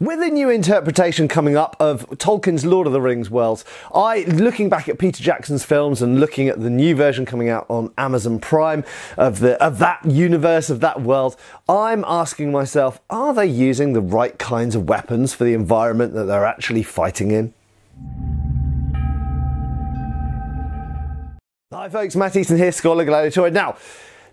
With a new interpretation coming up of Tolkien's Lord of the Rings worlds, I, looking back at Peter Jackson's films and looking at the new version coming out on Amazon Prime of the of that universe of that world, I'm asking myself, are they using the right kinds of weapons for the environment that they're actually fighting in? Hi folks, Matt Easton here, Schola Gladiatoria. Now,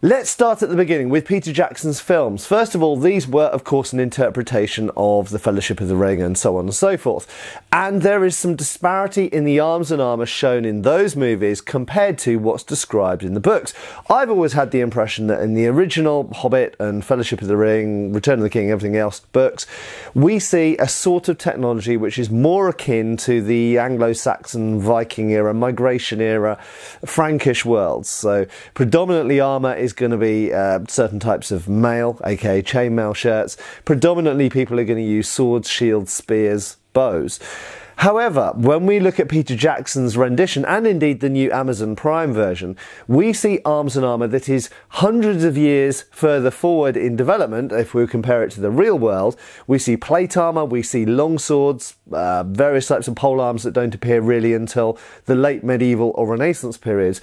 Let's start at the beginning with Peter Jackson's films. First of all, these were, of course, an interpretation of The Fellowship of the Ring and so on and so forth. And there is some disparity in the arms and armour shown in those movies compared to what's described in the books. I've always had the impression that in the original Hobbit and Fellowship of the Ring, Return of the King, everything else books, we see a sort of technology which is more akin to the Anglo Saxon Viking era, migration era, Frankish worlds. So predominantly armour is is going to be uh, certain types of mail, aka chainmail shirts. Predominantly, people are going to use swords, shields, spears, bows. However, when we look at Peter Jackson's rendition and indeed the new Amazon Prime version, we see arms and armour that is hundreds of years further forward in development if we compare it to the real world. We see plate armour, we see long swords, uh, various types of pole arms that don't appear really until the late medieval or Renaissance periods.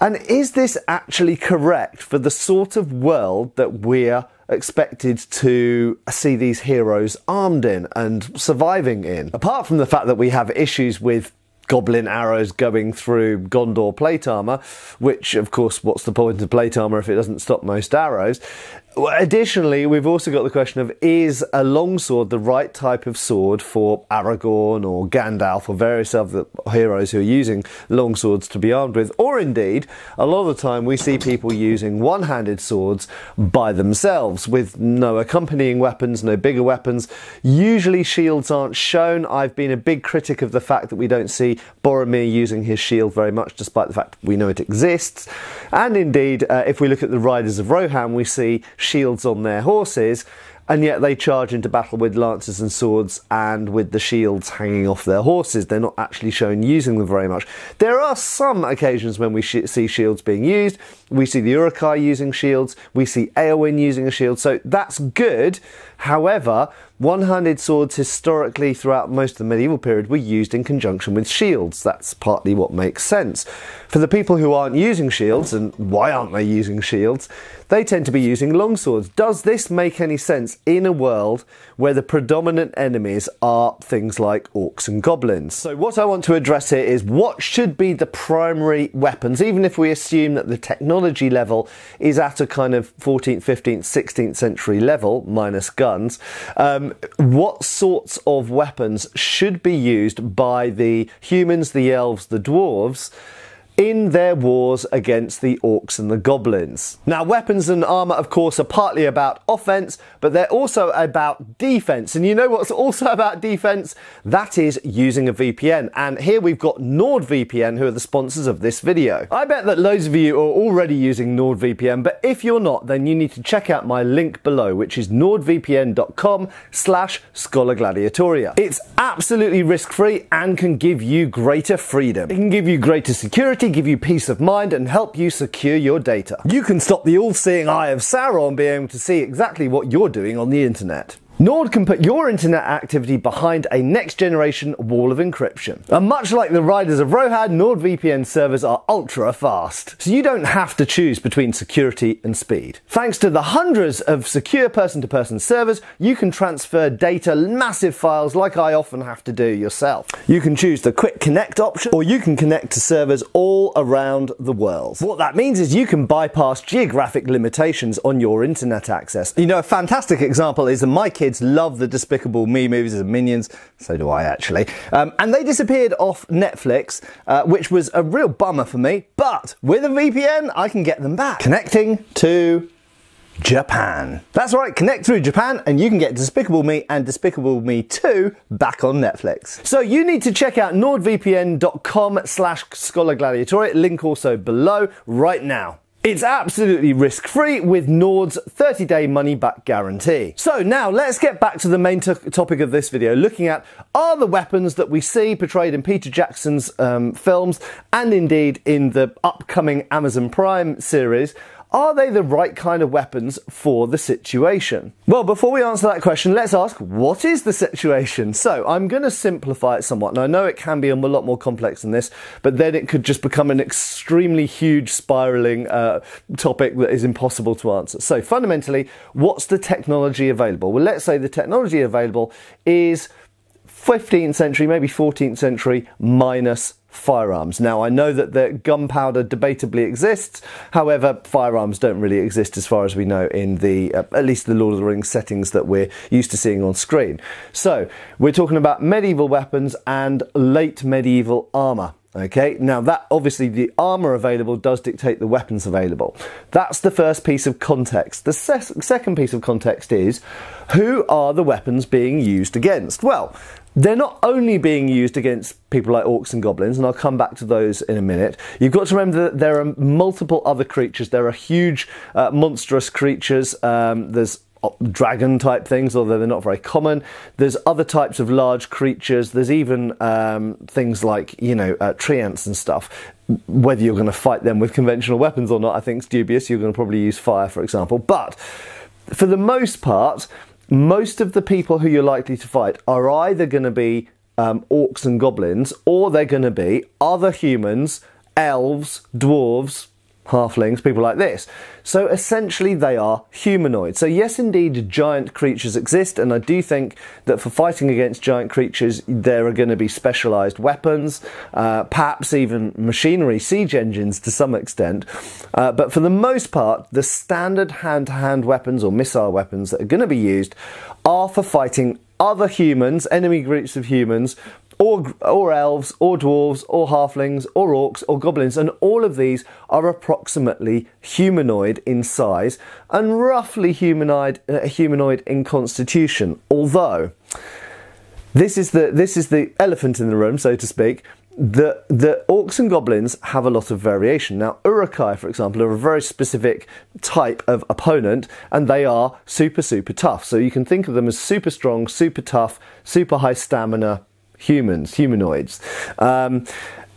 And is this actually correct for the sort of world that we're expected to see these heroes armed in and surviving in. Apart from the fact that we have issues with goblin arrows going through Gondor plate armor, which, of course, what's the point of plate armor if it doesn't stop most arrows? Additionally, we've also got the question of is a longsword the right type of sword for Aragorn or Gandalf or various other heroes who are using longswords to be armed with? Or indeed, a lot of the time we see people using one handed swords by themselves with no accompanying weapons, no bigger weapons. Usually, shields aren't shown. I've been a big critic of the fact that we don't see Boromir using his shield very much, despite the fact we know it exists. And indeed, uh, if we look at the Riders of Rohan, we see shields on their horses, and yet they charge into battle with lances and swords and with the shields hanging off their horses. They're not actually shown using them very much. There are some occasions when we sh- see shields being used. We see the Uruk-hai using shields. We see Eowyn using a shield. So that's good. However, one-handed swords historically throughout most of the medieval period were used in conjunction with shields. That's partly what makes sense. For the people who aren't using shields, and why aren't they using shields? They tend to be using longswords. Does this make any sense in a world where the predominant enemies are things like orcs and goblins? So what I want to address here is what should be the primary weapons, even if we assume that the technology level is at a kind of 14th, 15th, 16th century level, minus guns. Um, what sorts of weapons should be used by the humans, the elves, the dwarves in their wars against the orcs and the goblins. Now, weapons and armor, of course, are partly about offense, but they're also about defense. And you know what's also about defense? That is using a VPN. And here we've got NordVPN, who are the sponsors of this video. I bet that loads of you are already using NordVPN, but if you're not, then you need to check out my link below, which is nordvpn.com slash scholagladiatoria. It's absolutely risk-free and can give you greater freedom. It can give you greater security, give you peace of mind and help you secure your data. You can stop the all-seeing eye of Sauron being able to see exactly what you're doing on the internet. Nord can put your internet activity behind a next generation wall of encryption. And much like the Riders of Rohan, NordVPN servers are ultra fast, so you don't have to choose between security and speed. Thanks to the hundreds of secure person to person servers, you can transfer data, massive files like I often have to do yourself. You can choose the quick connect option, or you can connect to servers all around the world. What that means is you can bypass geographic limitations on your internet access. You know, a fantastic example is the My kids love the Despicable Me movies and Minions. So do I, actually. Um, and they disappeared off Netflix, uh, which was a real bummer for me. But with a VPN, I can get them back. Connecting to Japan. That's right, connect through Japan and you can get Despicable Me and Despicable Me 2 back on Netflix. So you need to check out nordvpn.com slash scholagladiatoria, link also below right now. It's absolutely risk free with Nord's 30 day money back guarantee. So now let's get back to the main topic of this video, looking at are the weapons that we see portrayed in Peter Jackson's um, films and indeed in the upcoming Amazon Prime series, are they the right kind of weapons for the situation? Well, before we answer that question, let's ask what is the situation? So I'm going to simplify it somewhat. Now, I know it can be a lot more complex than this, but then it could just become an extremely huge spiraling uh, topic that is impossible to answer. So fundamentally, what's the technology available? Well, let's say the technology available is 15th century, maybe 14th century, minus firearms. Now, I know that the gunpowder debatably exists, however, firearms don't really exist as far as we know in the, uh, at least the Lord of the Rings settings that we're used to seeing on screen. So, we're talking about medieval weapons and late medieval armour. Okay, now that obviously the armour available does dictate the weapons available. That's the first piece of context. The se- second piece of context is who are the weapons being used against? Well, they're not only being used against people like orcs and goblins, and I'll come back to those in a minute. You've got to remember that there are multiple other creatures. There are huge, uh, monstrous creatures. Um, there's uh, dragon type things, although they're not very common. There's other types of large creatures. There's even um, things like, you know, uh, treants and stuff. Whether you're going to fight them with conventional weapons or not, I think is dubious. You're going to probably use fire, for example. But for the most part, most of the people who you're likely to fight are either going to be um, orcs and goblins, or they're going to be other humans, elves, dwarves, halflings, people like this. So essentially, they are humanoid. So, yes, indeed, giant creatures exist, and I do think that for fighting against giant creatures, there are going to be specialized weapons, uh, perhaps even machinery, siege engines to some extent. Uh, but for the most part, the standard hand to hand weapons or missile weapons that are going to be used are for fighting other humans, enemy groups of humans, or, or elves, or dwarves, or halflings, or orcs, or goblins, and all of these are approximately humanoid in size and roughly humanoid, uh, humanoid in constitution. Although, this is the this is the elephant in the room, so to speak. The the orcs and goblins have a lot of variation. Now, Uruk-hai, for example, are a very specific type of opponent, and they are super super tough. So you can think of them as super strong, super tough, super high stamina, humans, humanoids. Um,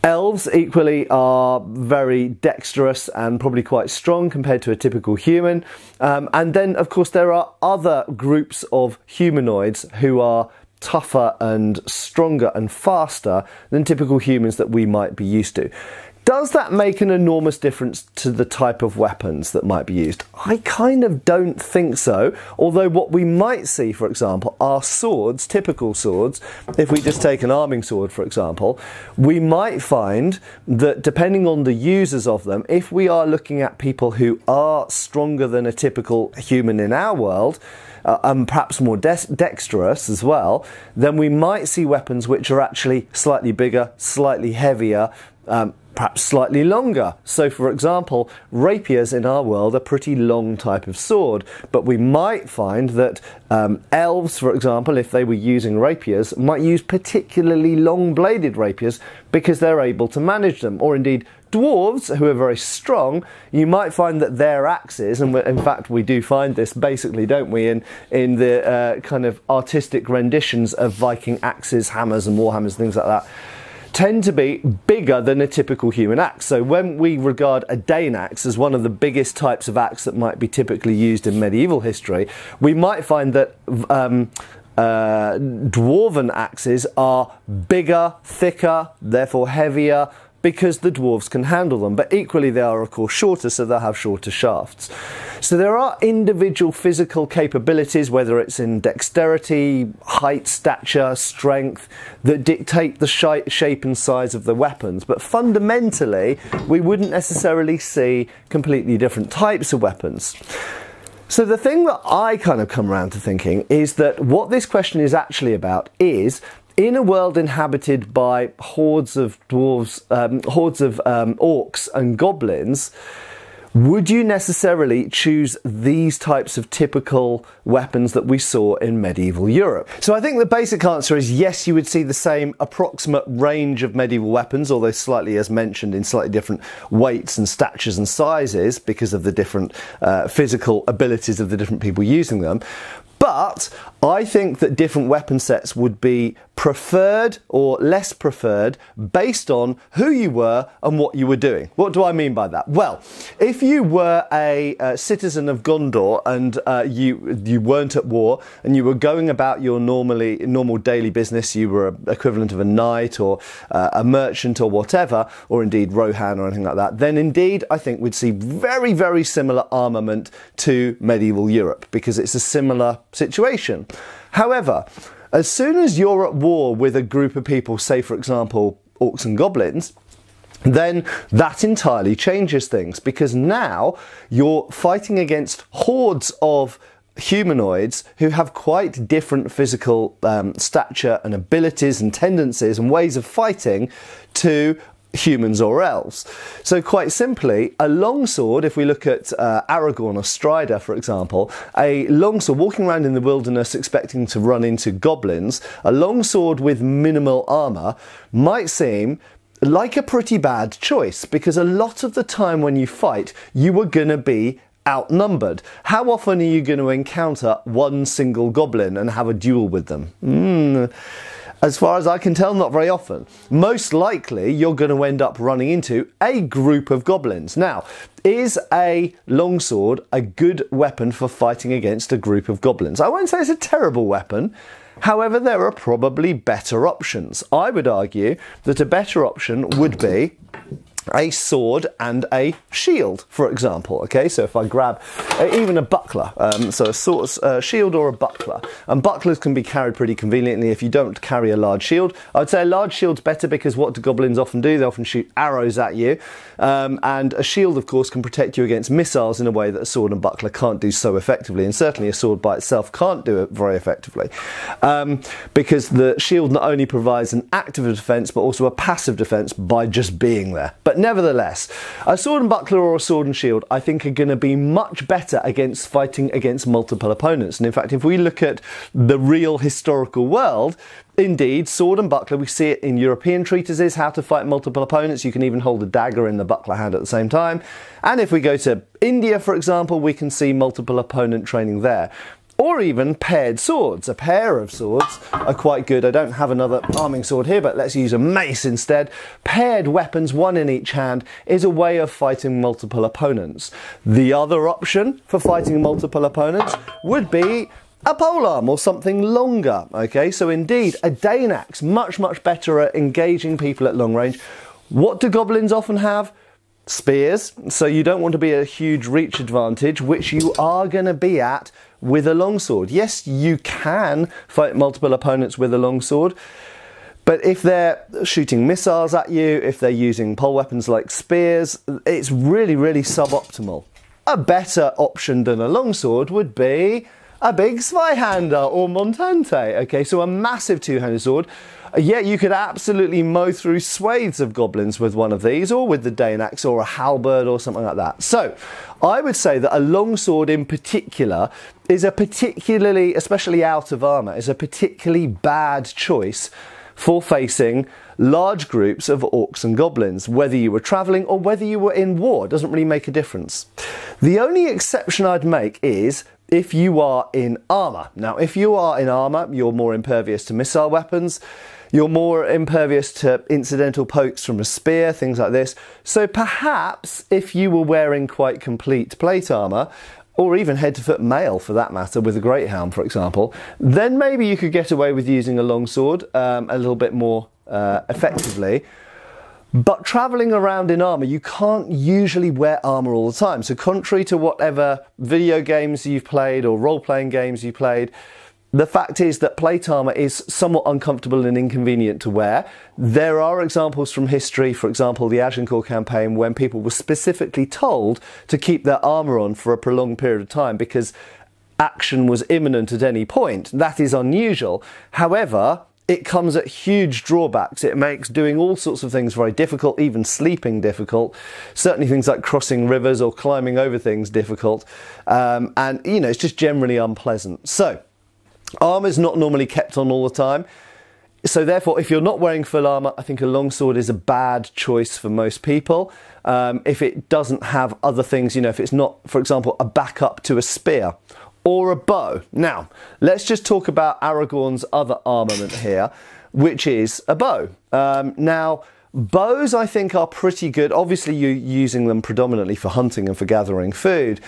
elves equally are very dexterous and probably quite strong compared to a typical human. Um, and then, of course, there are other groups of humanoids who are tougher and stronger and faster than typical humans that we might be used to. Does that make an enormous difference to the type of weapons that might be used? I kind of don't think so. Although, what we might see, for example, are swords, typical swords. If we just take an arming sword, for example, we might find that depending on the users of them, if we are looking at people who are stronger than a typical human in our world, uh, and perhaps more de- dexterous as well, then we might see weapons which are actually slightly bigger, slightly heavier, um, perhaps slightly longer. So, for example, rapiers in our world are pretty long type of sword, but we might find that um, elves, for example, if they were using rapiers, might use particularly long bladed rapiers because they're able to manage them, or indeed dwarves who are very strong you might find that their axes and in fact we do find this basically don't we in in the uh, kind of artistic renditions of viking axes hammers and warhammers things like that tend to be bigger than a typical human axe. So when we regard a Dane axe as one of the biggest types of axe that might be typically used in medieval history, we might find that um, uh, dwarven axes are bigger, thicker, therefore heavier, because the dwarves can handle them. But equally, they are, of course, shorter, so they'll have shorter shafts. So there are individual physical capabilities, whether it's in dexterity, height, stature, strength, that dictate the sh- shape and size of the weapons. But fundamentally, we wouldn't necessarily see completely different types of weapons. So the thing that I kind of come around to thinking is that what this question is actually about is in a world inhabited by hordes of dwarves, um, hordes of um, orcs and goblins, would you necessarily choose these types of typical weapons that we saw in medieval Europe? So I think the basic answer is yes, you would see the same approximate range of medieval weapons, although slightly, as mentioned, in slightly different weights and statures and sizes because of the different uh, physical abilities of the different people using them. But I think that different weapon sets would be preferred or less preferred based on who you were and what you were doing. What do I mean by that? Well, if you were a, a citizen of Gondor and uh, you you weren't at war and you were going about your normally normal daily business, you were equivalent of a knight or uh, a merchant or whatever, or indeed Rohan or anything like that, then indeed I think we'd see very very similar armament to medieval Europe because it's a similar situation. However, as soon as you're at war with a group of people, say for example, orcs and goblins, then that entirely changes things because now you're fighting against hordes of humanoids who have quite different physical um, stature and abilities and tendencies and ways of fighting to humans or elves. So, quite simply, a longsword, if we look at uh, Aragorn or Strider, for example, a longsword walking around in the wilderness expecting to run into goblins, a longsword with minimal armour might seem like a pretty bad choice because a lot of the time when you fight, you are going to be outnumbered. How often are you going to encounter one single goblin and have a duel with them? Mm as far as I can tell, not very often. Most likely, you're going to end up running into a group of goblins. Now, is a longsword a good weapon for fighting against a group of goblins? I won't say it's a terrible weapon. However, there are probably better options. I would argue that a better option would be a sword and a shield, for example. Okay, so if I grab uh, even a buckler, um, so a sword, uh, shield or a buckler, and bucklers can be carried pretty conveniently if you don't carry a large shield. I'd say a large shield's better because what do goblins often do? They often shoot arrows at you, um, and a shield, of course, can protect you against missiles in a way that a sword and buckler can't do so effectively, and certainly a sword by itself can't do it very effectively, um, because the shield not only provides an active defense but also a passive defense by just being there. But nevertheless, a sword and buckler or a sword and shield, I think, are going to be much better against fighting against multiple opponents. And in fact, if we look at the real historical world, Indeed, sword and buckler, we see it in European treatises, how to fight multiple opponents. You can even hold a dagger in the buckler hand at the same time. And if we go to India, for example, we can see multiple opponent training there or even paired swords. A pair of swords are quite good. I don't have another arming sword here, but let's use a mace instead. Paired weapons, one in each hand, is a way of fighting multiple opponents. The other option for fighting multiple opponents would be a polearm or something longer. Okay, so indeed, a Dane axe, much, much better at engaging people at long range. What do goblins often have? Spears, so you don't want to be a huge reach advantage, which you are going to be at with a longsword. Yes, you can fight multiple opponents with a longsword, but if they're shooting missiles at you, if they're using pole weapons like spears, it's really, really suboptimal. A better option than a longsword would be a big Zweihander or Montante. Okay, so a massive two-handed sword yeah, you could absolutely mow through swathes of goblins with one of these, or with the Dane axe, or a halberd, or something like that. So, I would say that a longsword in particular is a particularly, especially out of armour, is a particularly bad choice for facing large groups of orcs and goblins, whether you were travelling or whether you were in war, doesn't really make a difference. The only exception I'd make is if you are in armour. Now, if you are in armour, you're more impervious to missile weapons. You're more impervious to incidental pokes from a spear, things like this. So perhaps if you were wearing quite complete plate armour, or even head to foot mail for that matter, with a great helm, for example, then maybe you could get away with using a longsword um, a little bit more uh, effectively. But traveling around in armor, you can't usually wear armor all the time. So, contrary to whatever video games you've played or role playing games you played, the fact is that plate armour is somewhat uncomfortable and inconvenient to wear. There are examples from history, for example, the Agincourt campaign, when people were specifically told to keep their armour on for a prolonged period of time because action was imminent at any point. That is unusual. However, it comes at huge drawbacks. It makes doing all sorts of things very difficult, even sleeping difficult. Certainly things like crossing rivers or climbing over things difficult. Um, and, you know, it's just generally unpleasant. So, Armour is not normally kept on all the time. So therefore, if you're not wearing full armour, I think a longsword is a bad choice for most people. Um, if it doesn't have other things, you know, if it's not, for example, a backup to a spear or a bow. Now, let's just talk about Aragorn's other armament here, which is a bow. Um, now, bows I think are pretty good. Obviously, you're using them predominantly for hunting and for gathering food.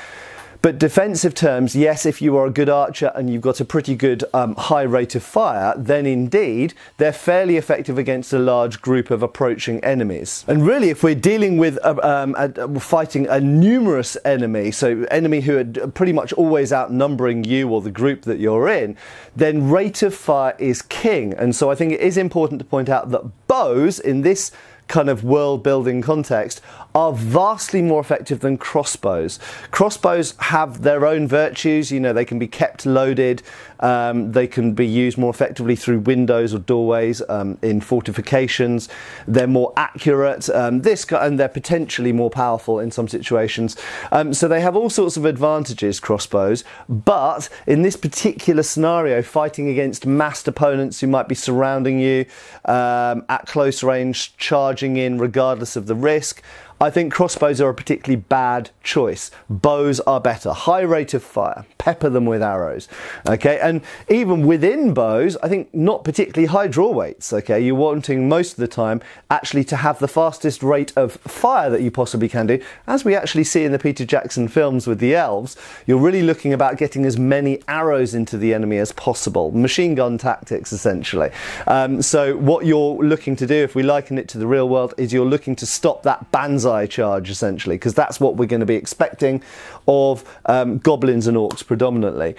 But defensive terms, yes, if you are a good archer and you've got a pretty good um, high rate of fire, then indeed they're fairly effective against a large group of approaching enemies. And really, if we're dealing with a, um, a, fighting a numerous enemy, so enemy who are pretty much always outnumbering you or the group that you're in, then rate of fire is king. And so I think it is important to point out that bows in this kind of world building context are vastly more effective than crossbows. Crossbows have their own virtues, you know, they can be kept loaded, um, they can be used more effectively through windows or doorways um, in fortifications, they're more accurate, um, this and they're potentially more powerful in some situations. Um, so they have all sorts of advantages, crossbows, but in this particular scenario, fighting against massed opponents who might be surrounding you um, at close range, charging in regardless of the risk, I think crossbows are a particularly bad choice. Bows are better. High rate of fire. Pepper them with arrows. Okay, and even within bows, I think not particularly high draw weights. Okay, you're wanting most of the time actually to have the fastest rate of fire that you possibly can do. As we actually see in the Peter Jackson films with the elves, you're really looking about getting as many arrows into the enemy as possible. Machine gun tactics, essentially. Um, so what you're looking to do, if we liken it to the real world, is you're looking to stop that banzai charge essentially, because that's what we're going to be expecting of um, goblins and orcs predominantly.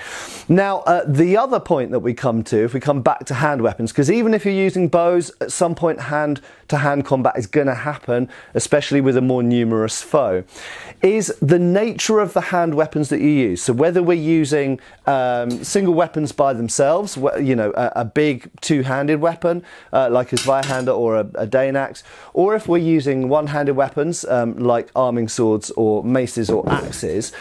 Now, uh, the other point that we come to, if we come back to hand weapons, because even if you're using bows, at some point hand to hand combat is going to happen, especially with a more numerous foe, is the nature of the hand weapons that you use. So whether we're using um, single weapons by themselves, you know, a, a big two-handed weapon uh, like a Zweihander or a, a Dane axe, or if we're using one-handed weapons um, like arming swords or maces or axes,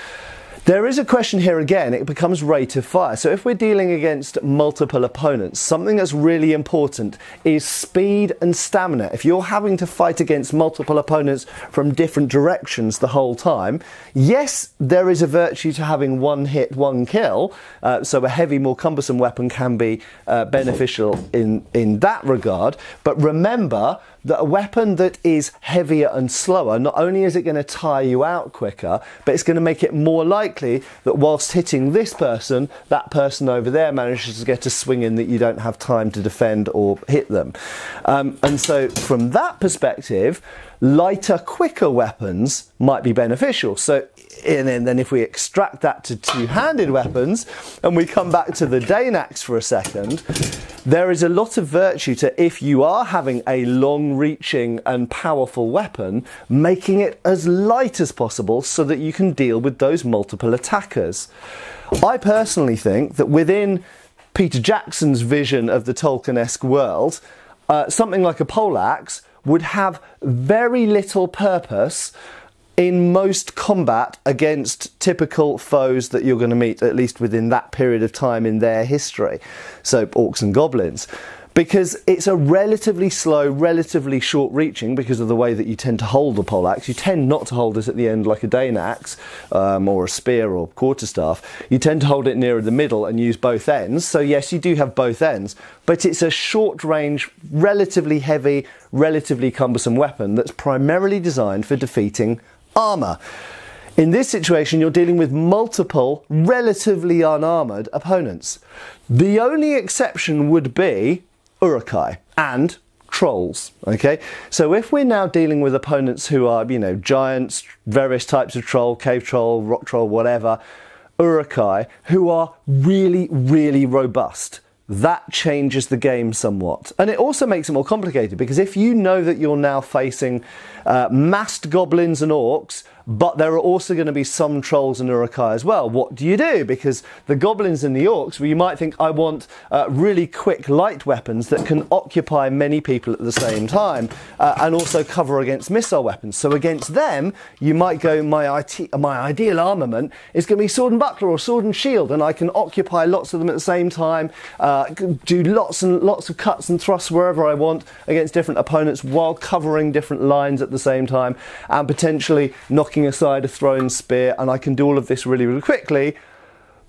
there is a question here again, it becomes rate of fire. So if we're dealing against multiple opponents, something that's really important is speed and stamina. If you're having to fight against multiple opponents from different directions the whole time, yes, there is a virtue to having one hit, one kill. Uh, so a heavy, more cumbersome weapon can be uh, beneficial in, in that regard. But remember, that a weapon that is heavier and slower, not only is it going to tire you out quicker, but it's going to make it more likely that whilst hitting this person, that person over there manages to get a swing in that you don't have time to defend or hit them. Um, and so, from that perspective, lighter, quicker weapons might be beneficial. So, and then if we extract that to two-handed weapons and we come back to the Dane axe for a second, there is a lot of virtue to if you are having a long-reaching and powerful weapon, making it as light as possible so that you can deal with those multiple attackers. I personally think that within Peter Jackson's vision of the Tolkien-esque world, uh, something like a poleaxe would have very little purpose in most combat against typical foes that you're going to meet, at least within that period of time in their history. So, orcs and goblins. Because it's a relatively slow, relatively short reaching because of the way that you tend to hold the poleaxe. You tend not to hold it at the end like a Dane axe um, or a spear or quarterstaff. You tend to hold it nearer the middle and use both ends. So, yes, you do have both ends, but it's a short range, relatively heavy, relatively cumbersome weapon that's primarily designed for defeating armour. In this situation, you're dealing with multiple, relatively unarmoured opponents. The only exception would be Uruk-hai and trolls. Okay, so if we're now dealing with opponents who are, you know, giants, various types of troll, cave troll, rock troll, whatever, Uruk-hai, who are really, really robust that changes the game somewhat. And it also makes it more complicated because if you know that you're now facing uh, massed goblins and orcs, but there are also going to be some trolls and Uruk-hai as well. What do you do? Because the goblins and the orcs, well, you might think, I want uh, really quick light weapons that can occupy many people at the same time uh, and also cover against missile weapons. So against them, you might go, my, IT, my ideal armament is going to be sword and buckler or sword and shield, and I can occupy lots of them at the same time, uh, do lots and lots of cuts and thrusts wherever I want against different opponents while covering different lines at the same time and potentially knocking aside a thrown spear, and I can do all of this really, really quickly.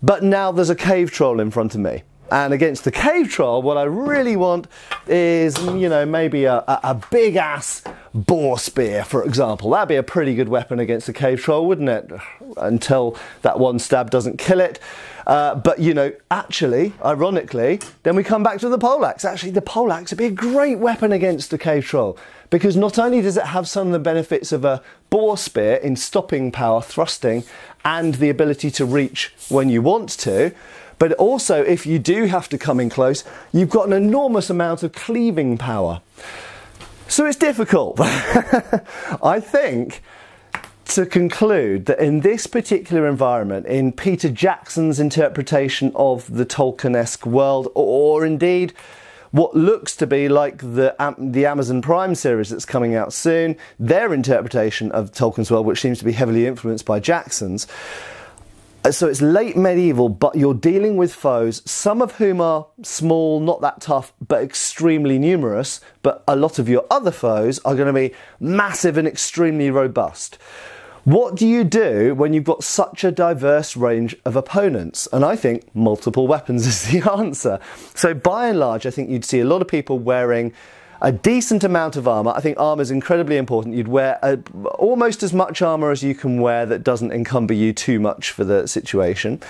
but now there's a cave troll in front of me. And against the cave troll, what I really want is, you know, maybe a, a, a big ass boar spear, for example. That'd be a pretty good weapon against the cave troll, wouldn't it? Until that one stab doesn't kill it. Uh, but you know, actually, ironically, then we come back to the poleaxe. Actually, the poleaxe would be a great weapon against the cave troll because not only does it have some of the benefits of a boar spear in stopping power, thrusting, and the ability to reach when you want to, but also if you do have to come in close, you've got an enormous amount of cleaving power. So it's difficult. I think to conclude that in this particular environment, in Peter Jackson's interpretation of the Tolkien-esque world, or indeed what looks to be like the the Amazon Prime series that's coming out soon, their interpretation of Tolkien's world, which seems to be heavily influenced by Jackson's. Uh, so it's late medieval, but you're dealing with foes, some of whom are small, not that tough, but extremely numerous. But a lot of your other foes are going to be massive and extremely robust. What do you do when you've got such a diverse range of opponents? And I think multiple weapons is the answer. So by and large, I think you'd see a lot of people wearing a decent amount of armor. I think armor is incredibly important. You'd wear a, almost as much armor as you can wear that doesn't encumber you too much for the situation.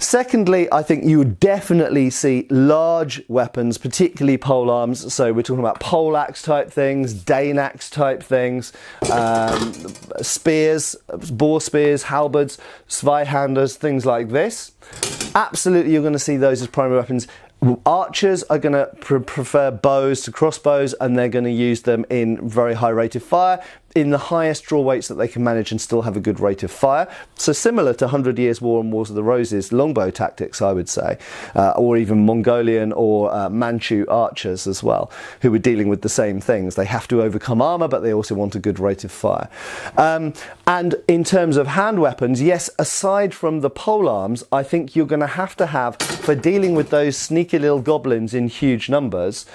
Secondly, I think you would definitely see large weapons, particularly pole arms. So we're talking about pole axe type things, Dane axe type things, um, spears, boar spears, halberds, zweihanders, things like this. Absolutely, you're going to see those as primary weapons. Archers are going to pr prefer bows to crossbows and they're going to use them in very high rate of fire in the highest draw weights that they can manage and still have a good rate of fire. So similar to Hundred Years' War and Wars of the Roses longbow tactics, I would say, uh, or even Mongolian or uh, Manchu archers as well, who were dealing with the same things. They have to overcome armor, but they also want a good rate of fire. Um, and in terms of hand weapons, yes, aside from the pole arms, I think you're going to have to have, for dealing with those sneaky little goblins in huge numbers,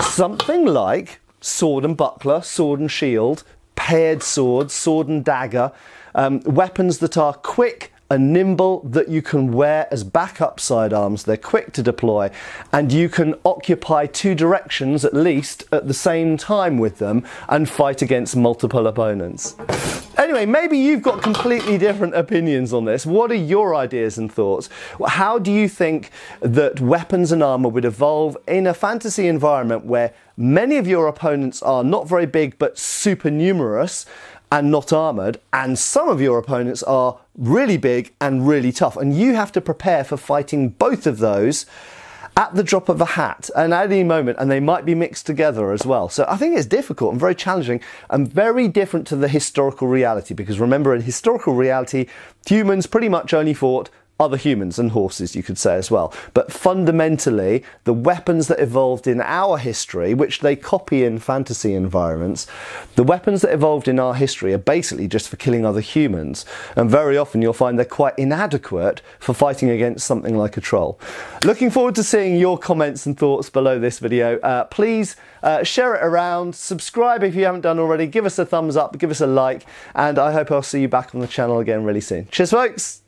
something like sword and buckler, sword and shield, paired swords, sword and dagger, um, weapons that are quick and nimble that you can wear as backup sidearms. They're quick to deploy, and you can occupy two directions at least at the same time with them and fight against multiple opponents. Anyway, maybe you've got completely different opinions on this. What are your ideas and thoughts? How do you think that weapons and armor would evolve in a fantasy environment where many of your opponents are not very big but super numerous? and not armored, and some of your opponents are really big and really tough, and you have to prepare for fighting both of those at the drop of a hat and at any moment, and they might be mixed together as well. So I think it's difficult and very challenging and very different to the historical reality because remember, in historical reality, humans pretty much only fought other humans and horses, you could say as well. But fundamentally, the weapons that evolved in our history, which they copy in fantasy environments, the weapons that evolved in our history are basically just for killing other humans. And very often you'll find they're quite inadequate for fighting against something like a troll. Looking forward to seeing your comments and thoughts below this video. Uh, please uh, share it around, subscribe if you haven't done already, give us a thumbs up, give us a like, and I hope I'll see you back on the channel again really soon. Cheers, folks!